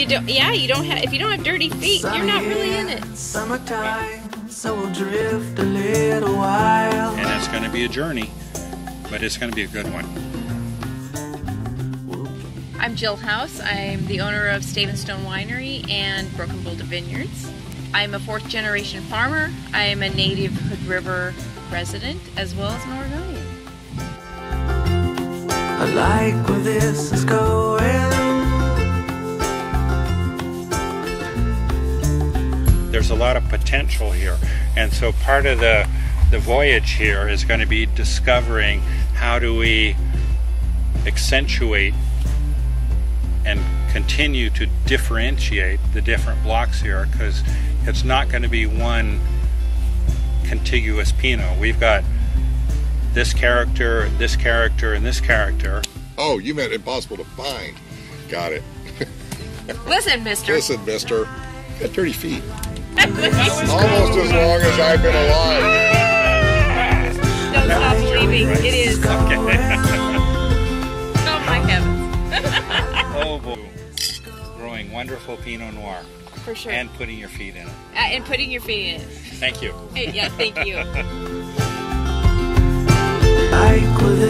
You don't. Yeah, you don't have. If you don't have dirty feet, you're not really in it. Summertime, so we'll drift a little while. And it's going to be a journey, but it's going to be a good one. I'm Jill House. I'm the owner of Stone Winery and Broken Boulder Vineyards. I'm a fourth generation farmer. I am a native Hood River resident as well as an Oregonian. I like where this is going. There's a lot of potential here, and so part of the the voyage here is going to be discovering how do we accentuate and continue to differentiate the different blocks here because it's not going to be one contiguous Pinot. We've got this character, this character, and this character. Oh, you meant impossible to find. Got it. Listen, mister. Listen, mister. You got dirty feet. Almost as long as I've been alive. Don't stop believing. It is. Okay. Oh my heavens. oh boy. Growing wonderful Pinot Noir For sure. and putting your feet in it. Uh, and putting your feet in it. Thank you. Yeah, thank you. Like where this